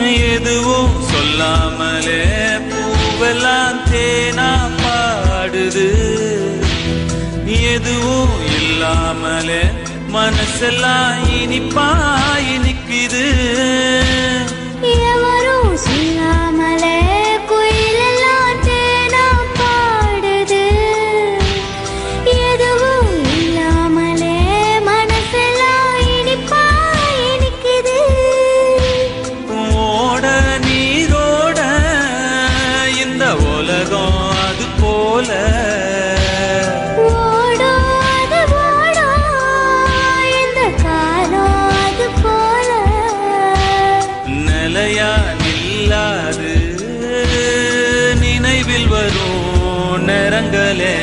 எதுவும் சொல்லாமலே பூவெல்லாம் தேனா பாடுது. எதுவும் இல்லாமலே மனசெல்லாம் இனிப்பா உலகம் அது போல. நிலையா நில்லாது நினைவில் வரும் நேரங்களே.